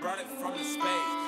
brought it from the space.